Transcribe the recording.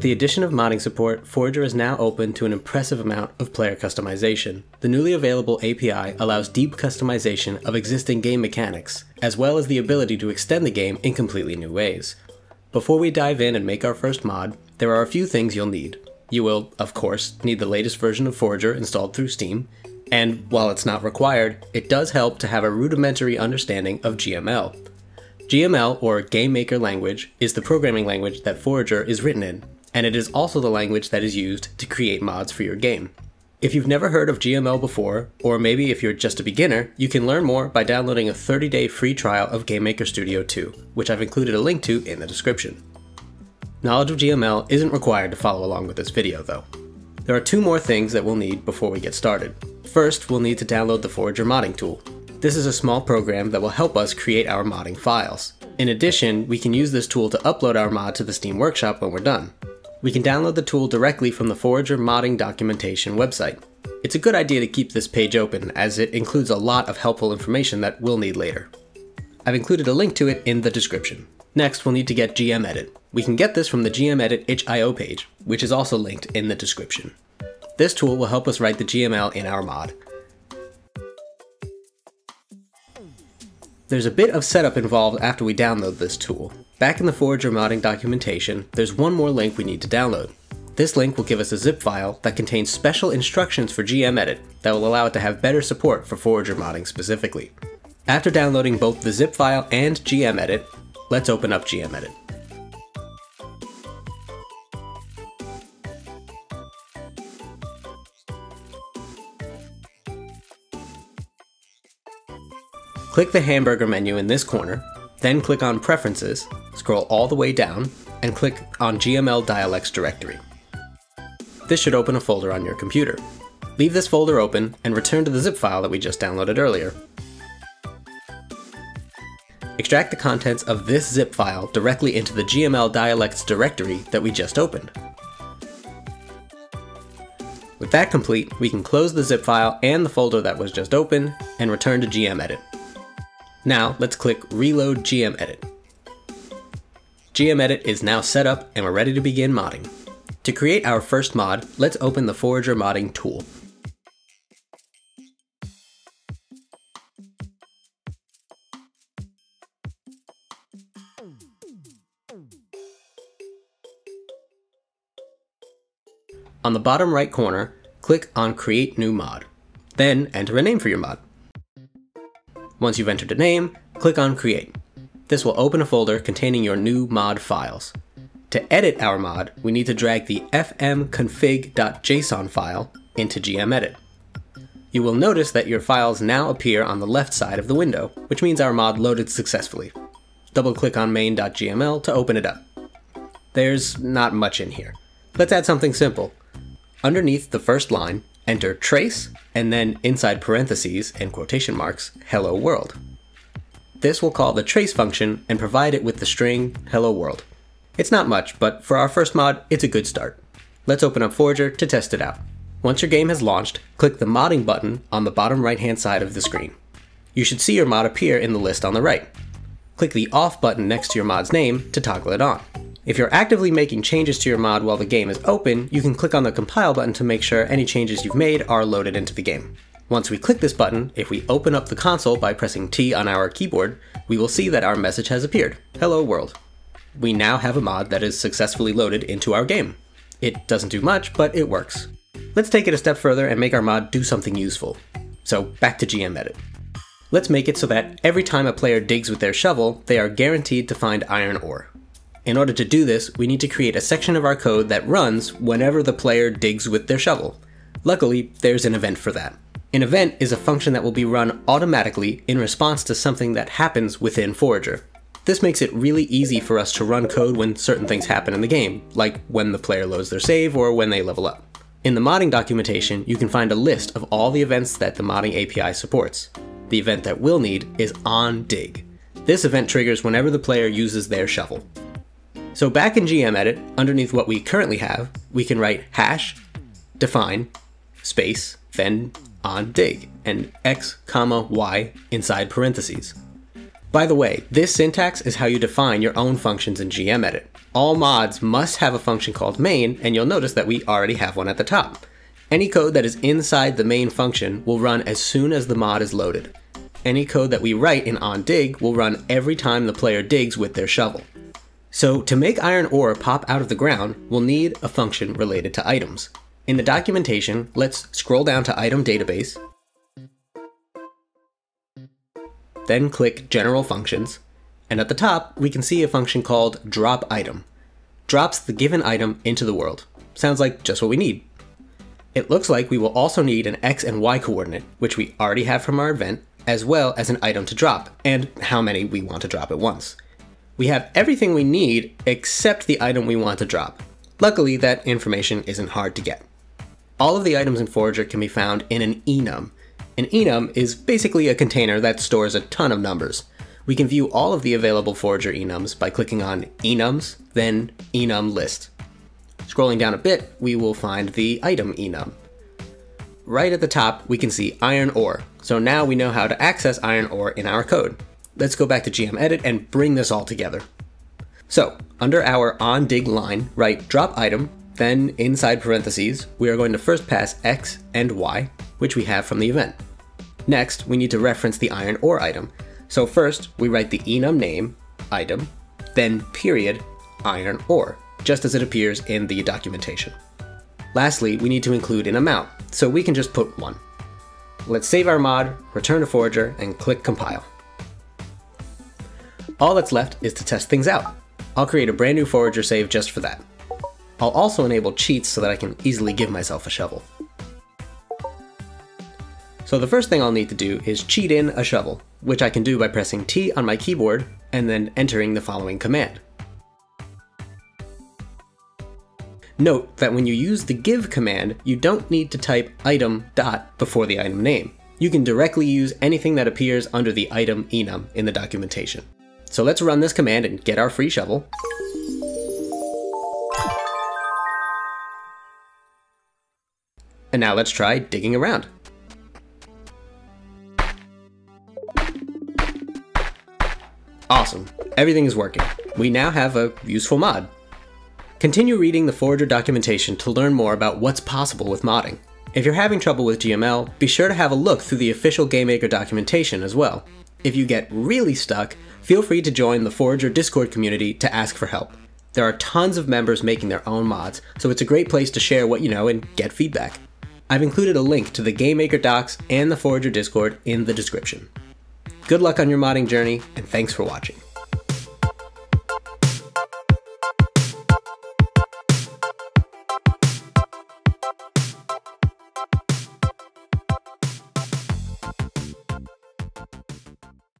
With the addition of modding support, Forager is now open to an impressive amount of player customization. The newly available API allows deep customization of existing game mechanics, as well as the ability to extend the game in completely new ways. Before we dive in and make our first mod, there are a few things you'll need. You will, of course, need the latest version of Forager installed through Steam, and while it's not required, it does help to have a rudimentary understanding of GML. GML, or Game Maker Language, is the programming language that Forager is written in, and it is also the language that is used to create mods for your game. If you've never heard of GML before, or maybe if you're just a beginner, you can learn more by downloading a 30 day free trial of GameMaker Studio 2, which I've included a link to in the description. Knowledge of GML isn't required to follow along with this video though. There are two more things that we'll need before we get started. First, we'll need to download the Forager modding tool. This is a small program that will help us create our modding files. In addition, we can use this tool to upload our mod to the Steam Workshop when we're done. We can download the tool directly from the Forager modding documentation website. It's a good idea to keep this page open as it includes a lot of helpful information that we'll need later. I've included a link to it in the description. Next, we'll need to get GMEdit. We can get this from the GMEdit itch.io page, which is also linked in the description. This tool will help us write the GML in our mod. There's a bit of setup involved after we download this tool. Back in the Forager modding documentation, there's one more link we need to download. This link will give us a zip file that contains special instructions for GMEdit that will allow it to have better support for Forager modding specifically. After downloading both the zip file and GMEdit, let's open up GMEdit. Click the hamburger menu in this corner, then click on Preferences, scroll all the way down, and click on GML Dialects directory. This should open a folder on your computer. Leave this folder open and return to the zip file that we just downloaded earlier. Extract the contents of this zip file directly into the GML Dialects directory that we just opened. With that complete, we can close the zip file and the folder that was just opened and return to GMEdit. Now let's click Reload GMEdit. GMEdit is now set up and we're ready to begin modding. To create our first mod, let's open the Forager modding tool. On the bottom right corner, click on Create New Mod. Then enter a name for your mod. Once you've entered a name, click on Create. This will open a folder containing your new mod files. To edit our mod, we need to drag the fmconfig.json file into gmedit. You will notice that your files now appear on the left side of the window, which means our mod loaded successfully. Double click on main.gml to open it up. There's not much in here. Let's add something simple. Underneath the first line, enter trace, and then inside parentheses and quotation marks, hello world. This will call the trace function and provide it with the string hello world. It's not much, but for our first mod, it's a good start. Let's open up Forager to test it out. Once your game has launched, click the modding button on the bottom right hand side of the screen. You should see your mod appear in the list on the right. Click the off button next to your mod's name to toggle it on. If you're actively making changes to your mod while the game is open, you can click on the compile button to make sure any changes you've made are loaded into the game. Once we click this button, if we open up the console by pressing T on our keyboard, we will see that our message has appeared. Hello world. We now have a mod that is successfully loaded into our game. It doesn't do much, but it works. Let's take it a step further and make our mod do something useful. So back to GMEdit. Let's make it so that every time a player digs with their shovel, they are guaranteed to find iron ore. In order to do this, we need to create a section of our code that runs whenever the player digs with their shovel. Luckily, there's an event for that. An event is a function that will be run automatically in response to something that happens within Forager. This makes it really easy for us to run code when certain things happen in the game, like when the player loads their save or when they level up. In the modding documentation, you can find a list of all the events that the modding API supports. The event that we'll need is onDig. This event triggers whenever the player uses their shovel. So back in GMEdit, underneath what we currently have, we can write hash, define, space, then on dig, and x comma y inside parentheses. By the way, this syntax is how you define your own functions in GMEdit. All mods must have a function called main, and you'll notice that we already have one at the top. Any code that is inside the main function will run as soon as the mod is loaded. Any code that we write in onDig will run every time the player digs with their shovel. So to make iron ore pop out of the ground, we'll need a function related to items. In the documentation, let's scroll down to item database, then click general functions, and at the top, we can see a function called drop item. Drops the given item into the world. Sounds like just what we need. It looks like we will also need an X and Y coordinate, which we already have from our event, as well as an item to drop, and how many we want to drop at once. We have everything we need except the item we want to drop. Luckily, that information isn't hard to get. All of the items in Forager can be found in an enum. An enum is basically a container that stores a ton of numbers. We can view all of the available Forager enums by clicking on enums, then enum list. Scrolling down a bit, we will find the item enum. Right at the top, we can see iron ore, so now we know how to access iron ore in our code. Let's go back to GM edit and bring this all together. So, under our onDig line, write drop item, then inside parentheses, we are going to first pass x and y, which we have from the event. Next, we need to reference the iron ore item. So first, we write the enum name, item, then period, iron ore just as it appears in the documentation. Lastly, we need to include an amount, so we can just put 1. Let's save our mod, return to Forager, and click compile. All that's left is to test things out. I'll create a brand new Forager save just for that. I'll also enable cheats so that I can easily give myself a shovel. So the first thing I'll need to do is cheat in a shovel, which I can do by pressing T on my keyboard and then entering the following command. Note that when you use the give command, you don't need to type item dot before the item name. You can directly use anything that appears under the item enum in the documentation. So let's run this command and get our free shovel. And now let's try digging around. Awesome, everything is working. We now have a useful mod. Continue reading the Forager documentation to learn more about what's possible with modding. If you're having trouble with GML, be sure to have a look through the official GameMaker documentation as well. If you get really stuck, feel free to join the Forager Discord community to ask for help. There are tons of members making their own mods, so it's a great place to share what you know and get feedback. I've included a link to the GameMaker docs and the Forager Discord in the description. Good luck on your modding journey, and thanks for watching.